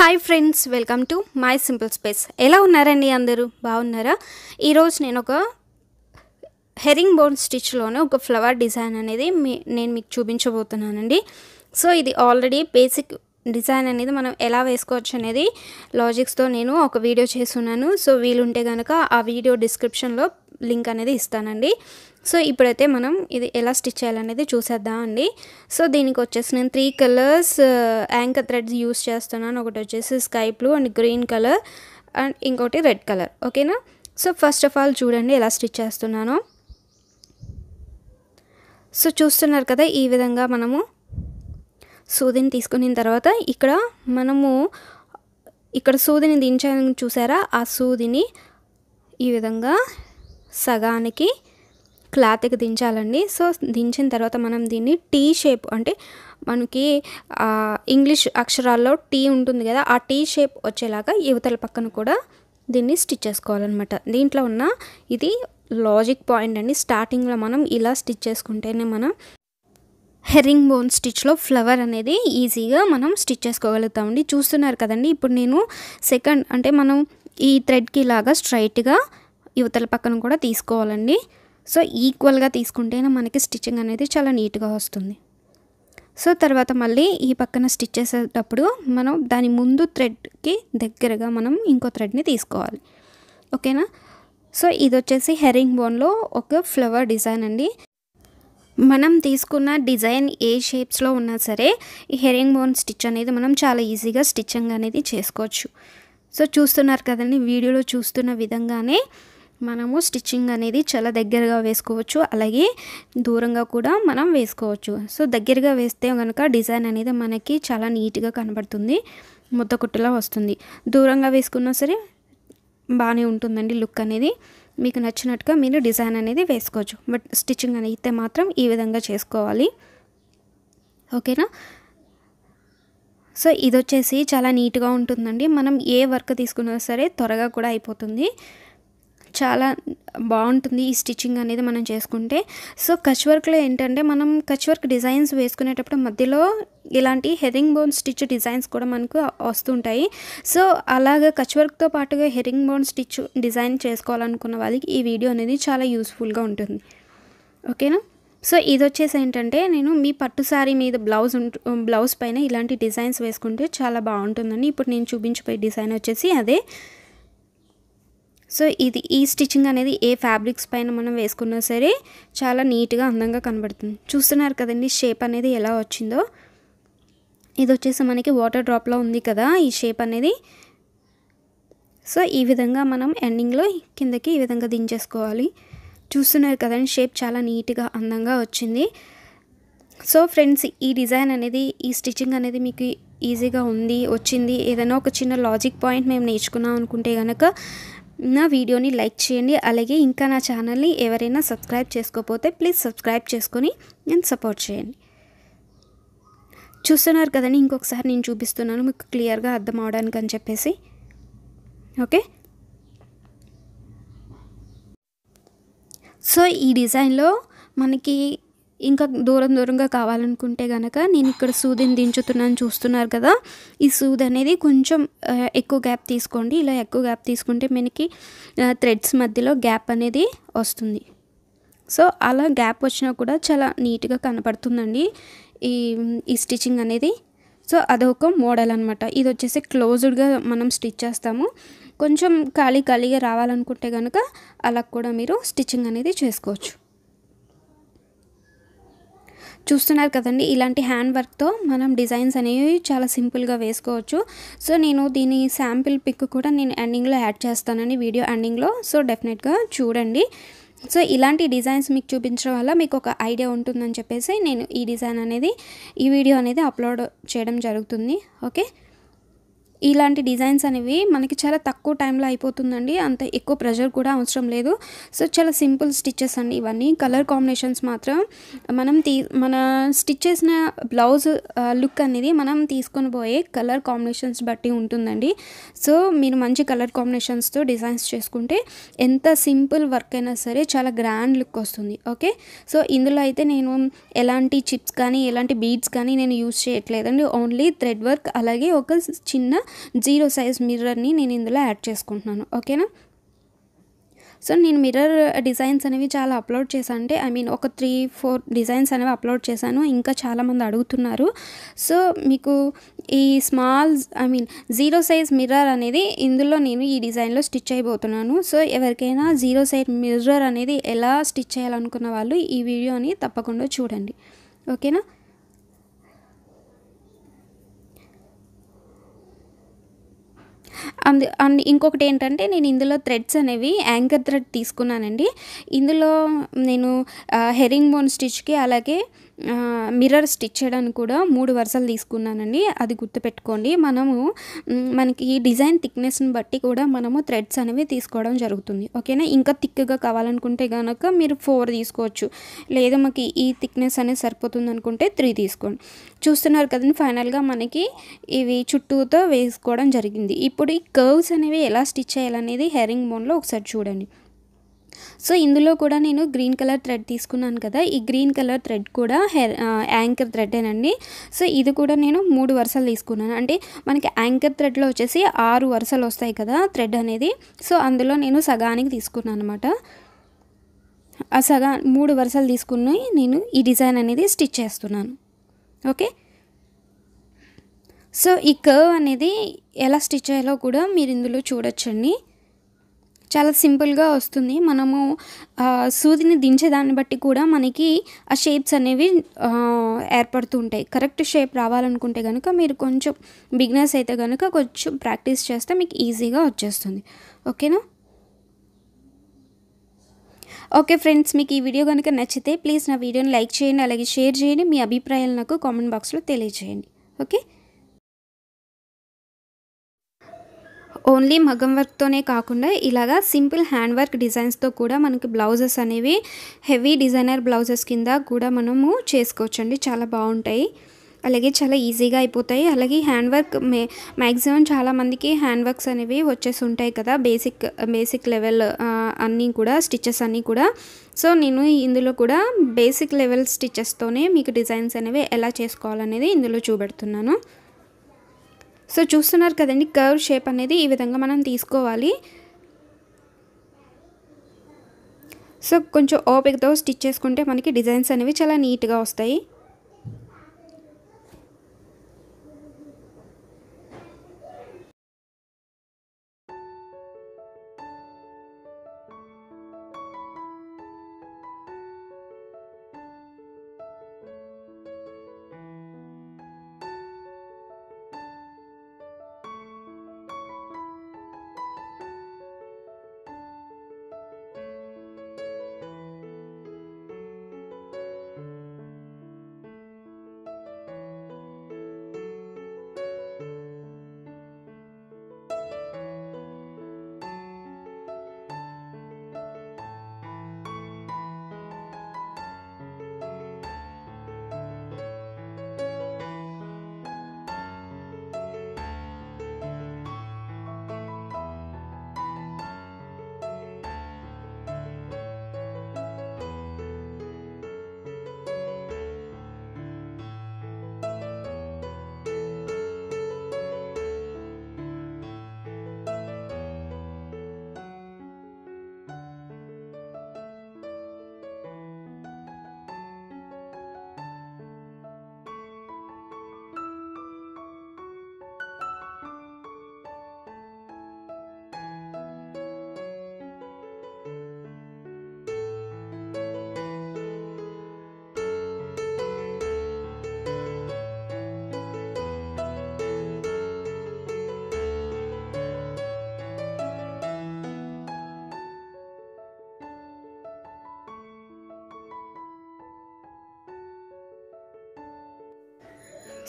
Hi friends welcome to my simple space ఎలా ఉన్నారండి అందరూ? బాగున్నారా? ఈరోజు నేను ఒక హెరింగ్ బోన్ స్టిచ్లోనే ఒక ఫ్లవర్ డిజైన్ అనేది మీ నేను మీకు చూపించబోతున్నానండి. సో ఇది ఆల్రెడీ బేసిక్ డిజైన్ అనేది మనం ఎలా వేసుకోవచ్చు అనేది లాజిక్స్తో నేను ఒక వీడియో చేస్తున్నాను. సో వీలుంటే కనుక ఆ వీడియో డిస్క్రిప్షన్లో లింక్ అనేది ఇస్తానండి. సో ఇప్పుడైతే మనం ఇది ఎలా స్టిచ్ చేయాలనేది చూసేద్దాం అండి. సో దీనికి వచ్చేసి నేను three colours anchor threads use చేస్తున్నాను. ఒకటి వచ్చేసి sky blue and green colour and ఇంకోటి రెడ్ కలర్ ఓకేనా సో ఫస్ట్ ఆఫ్ ఆల్ చూడండి ఎలా స్టిచ్ చేస్తున్నానో. సో చూస్తున్నారు కదా ఈ విధంగా మనము సూదిని తీసుకున్న తర్వాత ఇక్కడ మనము ఇక్కడ సూదిని దించాలని చూసారా? ఆ సూదిని ఈ విధంగా సగానికి క్లాత్కి దించాలండి. సో దించిన తర్వాత మనం దీన్ని టీ షేప్ అంటే మనకి ఇంగ్లీష్ అక్షరాల్లో టీ ఉంటుంది కదా ఆ టీ షేప్ వచ్చేలాగా యువతల పక్కన కూడా దీన్ని స్టిచ్ చేసుకోవాలన్నమాట. దీంట్లో ఉన్న ఇది లాజిక్ పాయింట్ అండి. స్టార్టింగ్లో మనం ఇలా స్టిచ్ చేసుకుంటేనే మనం హెరింగ్ బోన్ స్టిచ్లో ఫ్లవర్ అనేది ఈజీగా మనం స్టిచ్ చేసుకోగలుగుతామండి. చూస్తున్నారు కదండి ఇప్పుడు నేను సెకండ్ అంటే మనం ఈ థ్రెడ్కి ఇలాగా స్ట్రైట్గా యువతల పక్కన కూడా తీసుకోవాలండి. సో ఈక్వల్గా తీసుకుంటేనే మనకి స్టిచ్చింగ్ అనేది చాలా నీట్గా వస్తుంది. సో తర్వాత మళ్ళీ ఈ పక్కన స్టిచ్ చేసేటప్పుడు మనం దాని ముందు థ్రెడ్కి దగ్గరగా మనం ఇంకో థ్రెడ్ని తీసుకోవాలి. ఓకేనా? సో ఇది వచ్చేసి హెరింగ్ బోన్లో ఒక ఫ్లవర్ డిజైన్ అండి. మనం తీసుకున్న డిజైన్ ఏ షేప్స్లో ఉన్నా సరే ఈ హెరింగ్ బోన్ స్టిచ్ అనేది మనం చాలా ఈజీగా స్టిచ్చింగ్ అనేది చేసుకోవచ్చు. సో చూస్తున్నారు కదండి వీడియోలో చూస్తున్న విధంగానే మనము స్టిచ్చింగ్ అనేది చాలా దగ్గరగా వేసుకోవచ్చు. అలాగే దూరంగా కూడా మనం వేసుకోవచ్చు. సో దగ్గరగా వేస్తే కనుక డిజైన్ అనేది మనకి చాలా నీట్గా కనబడుతుంది. ముద్దకుట్టులా వస్తుంది. దూరంగా వేసుకున్నా సరే బాగానే ఉంటుందండి లుక్ అనేది. మీకు నచ్చినట్టుగా మీరు డిజైన్ అనేది వేసుకోవచ్చు. బట్ స్టిచ్చింగ్ అయితే మాత్రం ఈ విధంగా చేసుకోవాలి. ఓకేనా? సో ఇది వచ్చేసి చాలా నీట్గా ఉంటుందండి. మనం ఏ వర్క్ తీసుకున్నా సరే త్వరగా కూడా అయిపోతుంది. చాలా బాగుంటుంది ఈ స్టిచ్చింగ్ అనేది మనం చేసుకుంటే. సో కచ్ వర్క్లో ఏంటంటే మనం కచ్ వర్క్ డిజైన్స్ వేసుకునేటప్పుడు మధ్యలో ఇలాంటి హెరింగ్ బోన్ స్టిచ్ డిజైన్స్ కూడా మనకు వస్తుంటాయి. సో అలాగే కచ్ వర్క్తో పాటుగా హెరింగ్ బోన్ స్టిచ్ డిజైన్ చేసుకోవాలనుకున్న వాళ్ళకి ఈ వీడియో అనేది చాలా యూస్ఫుల్గా ఉంటుంది. ఓకేనా? సో ఇది వచ్చేసి ఏంటంటే నేను మీ పట్టు శారీ మీద బ్లౌజ్ బ్లౌజ్ పైన ఇలాంటి డిజైన్స్ వేసుకుంటే చాలా బాగుంటుందండి ఇప్పుడు నేను చూపించిపోయే డిజైన్ వచ్చేసి అదే. సో ఇది ఈ స్టిచ్చింగ్ అనేది ఏ ఫ్యాబ్రిక్స్ పైన మనం వేసుకున్నా సరే చాలా నీట్గా అందంగా కనబడుతుంది. చూస్తున్నారు కదండి షేప్ అనేది ఎలా వచ్చిందో? ఇది వచ్చేసి మనకి వాటర్ డ్రాప్లో ఉంది కదా ఈ షేప్ అనేది. సో ఈ విధంగా మనం ఎండింగ్లో కిందకి ఈ విధంగా దించేసుకోవాలి. చూస్తున్నారు కదండి షేప్ చాలా నీట్గా అందంగా వచ్చింది. సో ఫ్రెండ్స్ ఈ డిజైన్ అనేది ఈ స్టిచ్చింగ్ అనేది మీకు ఈజీగా ఉంది వచ్చింది. ఏదైనా ఒక చిన్న లాజిక్ పాయింట్ మేము నేర్చుకున్నాం అనుకుంటే కనుక నా వీడియోని లైక్ చేయండి. అలాగే ఇంకా నా ఛానల్ని ఎవరైనా సబ్స్క్రైబ్ చేసుకోకపోతే ప్లీజ్ సబ్స్క్రైబ్ చేసుకొని నేను సపోర్ట్ చేయండి. చూస్తున్నారు కదండి ఇంకొకసారి నేను చూపిస్తున్నాను మీకు క్లియర్గా అర్థం అవడానికి అని చెప్పేసి. ఓకే? సో ఈ డిజైన్లో మనకి ఇంకా దూరం దూరంగా కావాలనుకుంటే కనుక నేను ఇక్కడ సూదిని దించుతున్నాను చూస్తున్నారు కదా. ఈ సూది అనేది కొంచెం ఎక్కువ గ్యాప్ తీసుకోండి. ఇలా ఎక్కువ గ్యాప్ తీసుకుంటే మనకి థ్రెడ్స్ మధ్యలో గ్యాప్ అనేది వస్తుంది. సో అలా గ్యాప్ వచ్చినా కూడా చాలా నీట్గా కనపడుతుందండి ఈ ఈ స్టిచ్చింగ్ అనేది. సో అదొక మోడల్ అనమాట ఇది వచ్చేసి క్లోజ్డ్గా మనం స్టిచ్ చేస్తాము. కొంచెం ఖాళీ ఖాళీగా రావాలనుకుంటే కనుక అలా కూడా మీరు స్టిచ్చింగ్ అనేది చేసుకోవచ్చు. చూస్తున్నారు కదండి. ఇలాంటి హ్యాండ్ వర్క్తో మనం డిజైన్స్ అనేవి చాలా సింపుల్గా వేసుకోవచ్చు. సో నేను దీని శాంపిల్ పిక్ కూడా నేను ఎండింగ్లో యాడ్ చేస్తానండి వీడియో ఎండింగ్లో సో డెఫినెట్గా చూడండి. సో ఇలాంటి డిజైన్స్ మీకు చూపించడం వల్ల మీకు ఒక ఐడియా ఉంటుందని చెప్పేసి నేను ఈ డిజైన్ అనేది ఈ వీడియో అనేది అప్లోడ్ చేయడం జరుగుతుంది. ఓకే? ఇలాంటి డిజైన్స్ అనేవి మనకి చాలా తక్కువ టైంలో అయిపోతుందండి. అంత ఎక్కువ ప్రెషర్ కూడా అవసరం లేదు. సో చాలా సింపుల్ స్టిచ్చెస్ అండి ఇవన్నీ. కలర్ కాంబినేషన్స్ మాత్రం మనం తీ మన స్టిచ్ చేసిన బ్లౌజ్ లుక్ అనేది మనం తీసుకొని పోయే కలర్ కాంబినేషన్స్ బట్టి ఉంటుందండి. సో మీరు మంచి కలర్ కాంబినేషన్స్తో డిజైన్స్ చేసుకుంటే ఎంత సింపుల్ వర్క్ అయినా సరే చాలా గ్రాండ్ లుక్ వస్తుంది. ఓకే? సో ఇందులో అయితే నేను ఎలాంటి చిప్స్ కానీ ఎలాంటి బీడ్స్ కానీ నేను యూజ్ చేయట్లేదండి. ఓన్లీ థ్రెడ్ వర్క్ అలాగే ఒక చిన్న జీరో సైజ్ మిర్రర్ని నేను ఇందులో యాడ్ చేసుకుంటున్నాను. ఓకేనా? సో నేను మిర్రర్ డిజైన్స్ అనేవి చాలా అప్లోడ్ చేశాను. అంటే ఐ మీన్ ఒక త్రీ ఫోర్ డిజైన్స్ అనేవి అప్లోడ్ చేశాను. ఇంకా చాలామంది అడుగుతున్నారు. సో మీకు ఈ small I mean zero size mirror అనేది ఇందులో నేను ఈ డిజైన్లో స్టిచ్ అయిపోతున్నాను సో ఎవరికైనా జీరో సైజ్ మిర్రర్ అనేది ఎలా స్టిచ్ చేయాలనుకున్న వాళ్ళు ఈ వీడియోని తప్పకుండా చూడండి. ఓకేనా? అందు అండ్ ఇంకొకటి ఏంటంటే నేను ఇందులో థ్రెడ్స్ అనేవి యాంకర్ థ్రెడ్ తీసుకున్నానండి. ఇందులో నేను హెరింగ్ బోన్ స్టిచ్కి అలాగే మిర్రర్ స్టిచ్ చేయడానికి కూడా మూడు వరుసలు తీసుకున్నానండి. అది గుర్తుపెట్టుకోండి. మనము మనకి ఈ డిజైన్ థిక్నెస్ని బట్టి కూడా మనము థ్రెడ్స్ అనేవి తీసుకోవడం జరుగుతుంది. ఓకేనా? ఇంకా థిక్గా కావాలనుకుంటే కనుక మీరు ఫోర్ తీసుకోవచ్చు. లేదా మాకు ఈ థిక్నెస్ అనేది సరిపోతుంది అనుకుంటే త్రీ తీసుకోండి. చూస్తున్నారు కదండి ఫైనల్గా మనకి ఇవి చుట్టూతో వేసుకోవడం జరిగింది. ఇప్పుడు ఈ కర్వ్స్ అనేవి ఎలా స్టిచ్ చేయాలనేది హెరింగ్ బోన్లో ఒకసారి చూడండి. సో ఇందులో కూడా నేను గ్రీన్ కలర్ థ్రెడ్ తీసుకున్నాను కదా ఈ గ్రీన్ కలర్ థ్రెడ్ కూడా హెర్ యాంకర్ థ్రెడ్డేనండి సో ఇది కూడా నేను మూడు వరుసలు తీసుకున్నాను. అంటే మనకి యాంకర్ థ్రెడ్లో వచ్చేసి ఆరు వరుసలు వస్తాయి కదా థ్రెడ్ అనేది. సో అందులో నేను సగానికి తీసుకున్నాను అనమాట ఆ సగా మూడు వరుసలు తీసుకుని నేను ఈ డిజైన్ అనేది స్టిచ్ చేస్తున్నాను. ఓకే? సో ఈ కర్వ్ అనేది ఎలా స్టిచ్ చేయాలో కూడా మీరు ఇందులో చూడొచ్చండి. చాలా సింపుల్గా వస్తుంది. మనము సూదిని దించేదాన్ని బట్టి కూడా మనకి ఆ షేప్స్ అనేవి ఏర్పడుతూ ఉంటాయి. కరెక్ట్ షేప్ రావాలనుకుంటే కనుక మీరు కొంచెం బిగినర్స్ అయితే కనుక కొంచెం ప్రాక్టీస్ చేస్తే మీకు ఈజీగా వచ్చేస్తుంది. ఓకేనా? ఓకే ఫ్రెండ్స్ మీకు ఈ వీడియో కనుక నచ్చితే ప్లీజ్ నా వీడియోని లైక్ చేయండి అలాగే షేర్ చేయండి మీ అభిప్రాయాలు నాకు కామెంట్ బాక్స్లో తెలియజేయండి. ఓకే? ఓన్లీ మగం వర్క్తోనే కాకుండా ఇలాగా సింపుల్ హ్యాండ్ వర్క్ డిజైన్స్తో కూడా మనకి బ్లౌజెస్ అనేవి హెవీ డిజైనర్ బ్లౌజెస్ కింద కూడా మనము చేసుకోవచ్చండి. చాలా బాగుంటాయి. అలాగే చాలా ఈజీగా అయిపోతాయి. అలాగే హ్యాండ్ వర్క్ మే మ్యాక్సిమం చాలామందికి హ్యాండ్ వర్క్స్ అనేవి వచ్చేసి ఉంటాయి కదా బేసిక్ బేసిక్ లెవెల్ అన్నీ కూడా స్టిచెస్ అన్నీ కూడా. సో నేను ఇందులో కూడా బేసిక్ లెవెల్ స్టిచెస్తోనే మీకు డిజైన్స్ అనేవి ఎలా చేసుకోవాలనేది ఇందులో చూపెడుతున్నాను. సో చూస్తున్నారు కదండి కర్వ్ షేప్ అనేది ఈ విధంగా మనం తీసుకోవాలి. సో కొంచెం ఓపికతో స్టిచ్ చేసుకుంటే మనకి డిజైన్స్ అనేవి చాలా నీట్గా వస్తాయి.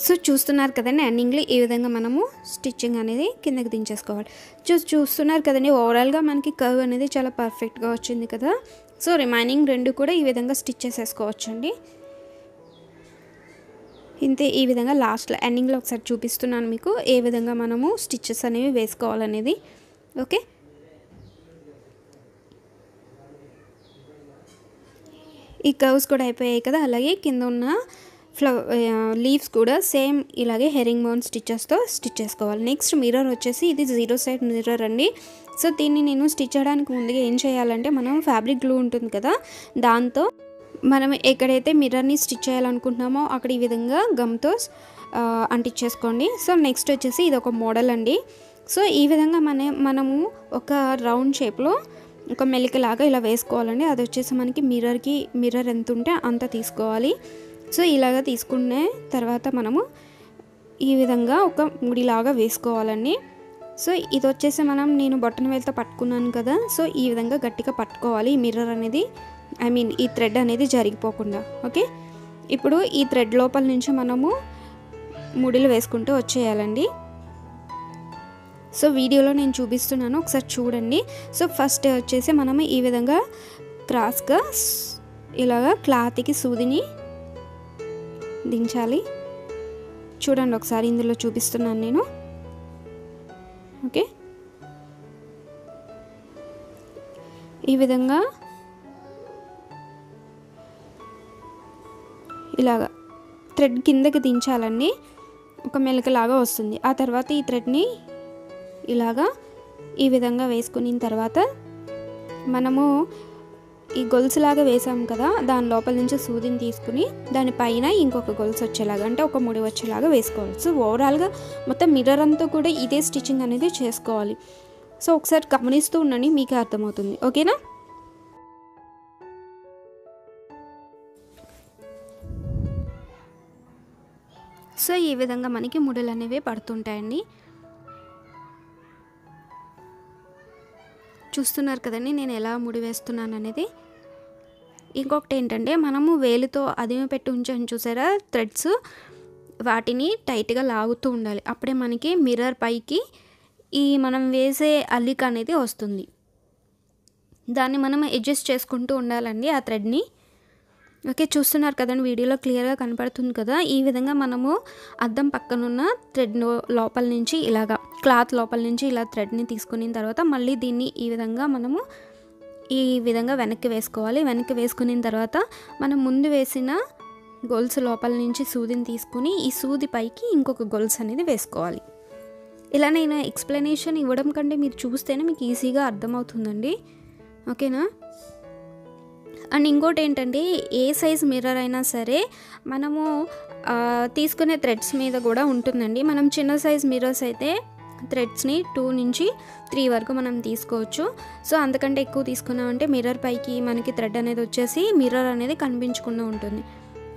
సో చూస్తున్నారు కదండి ఎండింగ్లో ఈ విధంగా మనము స్టిచ్చింగ్ అనేది కిందకి దించేసుకోవాలి. చూ చూస్తున్నారు కదండి ఓవరాల్గా మనకి కర్వ్ అనేది చాలా పర్ఫెక్ట్గా వచ్చింది కదా. సో రిమైనింగ్ రెండు కూడా ఈ విధంగా స్టిచ్ చేసేసుకోవచ్చండి. ఇంతే ఈ విధంగా లాస్ట్లో ఎండింగ్లో ఒకసారి చూపిస్తున్నాను మీకు ఏ విధంగా మనము స్టిచ్చెస్ అనేవి వేసుకోవాలనేది. ఓకే? ఈ కర్వ్స్ కూడా అయిపోయాయి కదా అలాగే కింద ఉన్న ఫ్లవ లీవ్స్ కూడా సేమ్ ఇలాగే హెరింగ్ బోన్ స్టిచ్చెస్తో స్టిచ్ చేసుకోవాలి. నెక్స్ట్ మిర్రర్ వచ్చేసి ఇది జీరో సైడ్ మిర్రర్ అండి. సో దీన్ని నేను స్టిచ్ చేయడానికి ముందుగా ఏం చేయాలంటే మనం ఫ్యాబ్రిక్ గ్లూ ఉంటుంది కదా దాంతో మనం ఎక్కడైతే మిర్రర్ని స్టిచ్ చేయాలనుకుంటున్నామో అక్కడ ఈ విధంగా గమ్తో ఆ, అంటించేసుకోండి. సో నెక్స్ట్ వచ్చేసి ఇది ఒక మోడల్ అండి. సో ఈ విధంగా మన మనము ఒక రౌండ్ షేప్లో ఒక మెలికలాగా ఇలా వేసుకోవాలండి. అది వచ్చేసి మనకి మిర్రర్కి మిర్రర్ ఎంత ఉంటే అంత తీసుకోవాలి. సో ఇలాగ తీసుకునే తర్వాత మనము ఈ విధంగా ఒక ముడిలాగా వేసుకోవాలండి. సో ఇది వచ్చేసి మనం నేను బొట్టన వేలతో పట్టుకున్నాను కదా సో ఈ విధంగా గట్టిగా పట్టుకోవాలి ఈ మిర్రర్ అనేది. ఐ మీన్ ఈ థ్రెడ్ అనేది జరిగిపోకుండా ఓకే? ఇప్పుడు ఈ థ్రెడ్ లోపల నుంచి మనము ముడిలు వేసుకుంటూ వచ్చేయాలండి. సో వీడియోలో నేను చూపిస్తున్నాను ఒకసారి చూడండి. సో ఫస్ట్ వచ్చేసి మనము ఈ విధంగా క్రాస్గా ఇలాగ ఇలాగా క్లాత్కి సూదిని దించాలి చూడండి ఒకసారి ఇందులో చూపిస్తున్నాను నేను. ఓకే. ఈ విధంగా ఇలాగా థ్రెడ్ కిందకి దించాలండి ఒక మెలకలాగా వస్తుంది. ఆ తర్వాత ఈ థ్రెడ్ని ఇలాగా ఈ విధంగా వేసుకున్న తర్వాత మనము ఈ గొలుసులాగా వేసాం కదా దాని లోపల నుంచి సూదిని తీసుకుని దానిపైన ఇంకొక గొలుసు వచ్చేలాగా అంటే ఒక ముడి వచ్చేలాగా వేసుకోవాలి. సో ఓవరాల్గా మొత్తం మిర్రర్ అంతా కూడా ఇదే స్టిచ్చింగ్ అనేది చేసుకోవాలి. సో ఒకసారి గమనిస్తూ ఉండండి మీకు అర్థమవుతుంది. ఓకేనా? సో ఈ విధంగా మనకి ముడులు అనేవి పడుతుంటాయండి. చూస్తున్నారు కదండి నేను ఎలా ముడి వేస్తున్నాను అనేది. ఇంకొకటి ఏంటంటే మనము వేలుతో అదిమి పెట్టి ఉంచాను చూసారా థ్రెడ్స్. వాటిని టైట్గా లాగుతూ ఉండాలి. అప్పుడే మనకి మిర్రర్ పైకి ఈ మనం వేసే అల్లిక అనేది వస్తుంది. దాన్ని మనం అడ్జస్ట్ చేసుకుంటూ ఉండాలండి ఆ థ్రెడ్ని. ఓకే చూస్తున్నారు కదండి వీడియోలో క్లియర్గా కనపడుతుంది కదా. ఈ విధంగా మనము అద్దం పక్కనున్న థ్రెడ్ లోపల నుంచి ఇలాగా క్లాత్ లోపల నుంచి ఇలా థ్రెడ్ని తీసుకున్న తర్వాత మళ్ళీ దీన్ని ఈ విధంగా మనము ఈ విధంగా వెనక్కి వేసుకోవాలి. వెనక్కి వేసుకున్న తర్వాత మనం ముందు వేసిన గొలుసు లోపల నుంచి సూదిని తీసుకుని ఈ సూది పైకి ఇంకొక గొలుసు అనేది వేసుకోవాలి. ఇలా నేను ఎక్స్ప్లెనేషన్ ఇవ్వడం కంటే మీరు చూస్తేనే మీకు ఈజీగా అర్థమవుతుందండి. ఓకేనా? అండ్ ఇంకోటి ఏంటంటే ఏ సైజ్ మిర్రర్ అయినా సరే మనము తీసుకునే థ్రెడ్స్ మీద కూడా ఉంటుందండి. మనం చిన్న సైజ్ మిర్రర్స్ అయితే థ్రెడ్స్ని టూ నుంచి త్రీ వరకు మనం తీసుకోవచ్చు. సో అందుకంటే ఎక్కువ తీసుకున్నామంటే మిర్రర్ పైకి మనకి థ్రెడ్ అనేది వచ్చేసి మిర్రర్ అనేది కనిపించకుండా ఉంటుంది.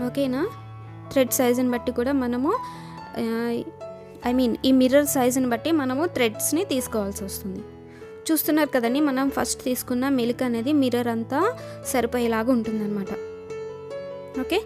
ఓకేనా? థ్రెడ్ సైజుని బట్టి కూడా మనము ఐ మీన్ ఈ మిర్రర్ సైజుని బట్టి మనము థ్రెడ్స్ని తీసుకోవాల్సి వస్తుంది. చూస్తున్నారు కదండి మనం ఫస్ట్ తీసుకున్న మిల్క్ అనేది మిర్రర్ అంతా సరిపోయేలాగా ఉంటుందన్నమాట. ఓకే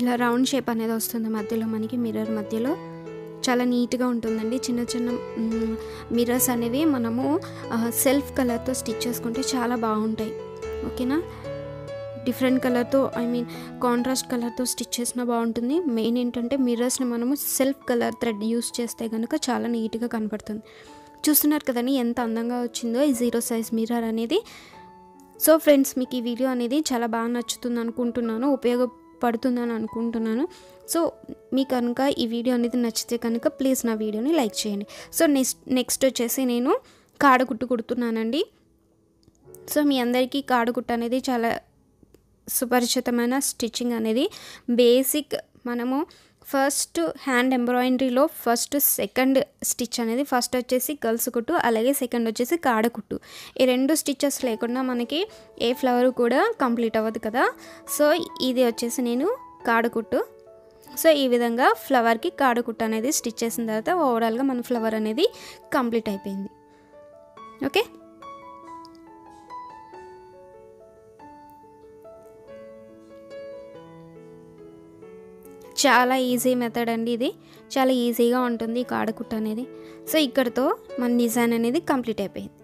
ఇలా రౌండ్ షేప్ అనేది వస్తుంది మధ్యలో మనకి మిర్రర్ మధ్యలో. చాలా నీట్గా ఉంటుందండి. చిన్న చిన్న మిర్రర్స్ అనేవి మనము సెల్ఫ్ కలర్తో స్టిచ్ చేసుకుంటే చాలా బాగుంటాయి. ఓకేనా? డిఫరెంట్ కలర్తో ఐ మీన్ కాంట్రాస్ట్ కలర్తో స్టిచ్ చేసినా బాగుంటుంది. మెయిన్ ఏంటంటే మిర్రర్స్ని మనము సెల్ఫ్ కలర్ థ్రెడ్ యూస్ చేస్తే కనుక చాలా నీట్గా కనపడుతుంది. చూస్తున్నారు కదండి ఎంత అందంగా వచ్చిందో ఈ జీరో సైజ్ మిర్రర్ అనేది. సో ఫ్రెండ్స్ మీకు ఈ వీడియో అనేది చాలా బాగా నచ్చుతుంది అనుకుంటున్నాను. ఉపయోగ పడుతుందని అనుకుంటున్నాను. సో మీకు కనుక ఈ వీడియో అనేది నచ్చితే కనుక ప్లీజ్ నా వీడియోని లైక్ చేయండి. సో నెక్స్ట్ నెక్స్ట్ వచ్చేసి నేను కాడగుట్టు కుడుతున్నానండి. సో మీ అందరికీ కాడగుట్టు అనేది చాలా సుపరిచితమైన స్టిచ్చింగ్ అనేది బేసిక్ మనము ఫస్ట్ హ్యాండ్ ఎంబ్రాయిడరీలో ఫస్ట్ సెకండ్ స్టిచ్ అనేది ఫస్ట్ వచ్చేసి గర్ల్స్ కుట్టు అలాగే సెకండ్ వచ్చేసి కాడ కుట్టు. ఈ రెండు స్టిచ్చెస్ లేకుండా మనకి ఏ ఫ్లవర్ కూడా కంప్లీట్ అవ్వదు కదా. సో ఇది వచ్చేసి నేను కాడ కుట్టు. సో ఈ విధంగా ఫ్లవర్కి కాడ కుట్టు అనేది స్టిచ్ చేసిన తర్వాత ఓవరాల్గా మన ఫ్లవర్ అనేది కంప్లీట్ అయిపోయింది. ఓకే? చాలా ఈజీ మెథడ్ అండి ఇది. చాలా ఈజీగా ఉంటుంది ఈ కాడకుట్ట అనేది. సో ఇక్కడతో మన డిజైన్ అనేది కంప్లీట్ అయిపోయింది.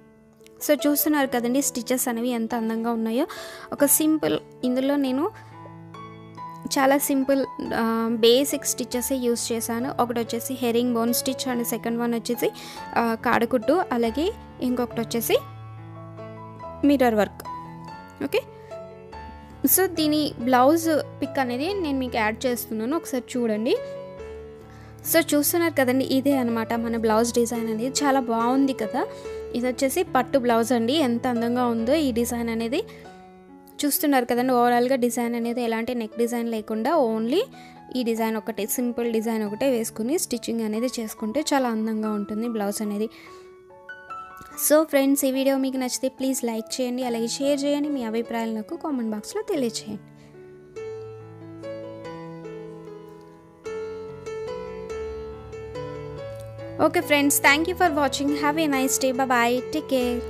సో చూస్తున్నారు కదండి స్టిచెస్ అనేవి ఎంత అందంగా ఉన్నాయో. ఒక సింపుల్ ఇందులో నేను చాలా సింపుల్ బేసిక్ స్టిచెస్ యూస్ చేశాను. ఒకటి వచ్చేసి herring bone stitch and second one వచ్చేసి కాడకుట్టు. అలాగే ఇంకొకటి వచ్చేసి మిర్రర్ వర్క్ ఓకే సో దీని బ్లౌజ్ పిక్ అనేది నేను మీకు యాడ్ చేస్తున్నాను. ఒకసారి చూడండి. సో చూస్తున్నారు కదండి ఇదే అనమాట మన బ్లౌజ్ డిజైన్ అనేది. చాలా బాగుంది కదా. ఇది వచ్చేసి పట్టు బ్లౌజ్ అండి. ఎంత అందంగా ఉందో ఈ డిజైన్ అనేది. చూస్తున్నారు కదండి ఓవరాల్గా డిజైన్ అనేది ఎలాంటి నెక్ డిజైన్ లేకుండా ఓన్లీ ఈ డిజైన్ ఒకటే సింపుల్ డిజైన్ ఒకటే వేసుకుని స్టిచ్చింగ్ అనేది చేసుకుంటే చాలా అందంగా ఉంటుంది బ్లౌజ్ అనేది. సో ఫ్రెండ్స్ ఈ వీడియో మీకు నచ్చితే ప్లీజ్ లైక్ చేయండి అలాగే షేర్ చేయండి మీ అభిప్రాయాలు నాకు కామెంట్ బాక్స్లో తెలియచేయండి. Okay friends thank you for watching have a nice day bye take care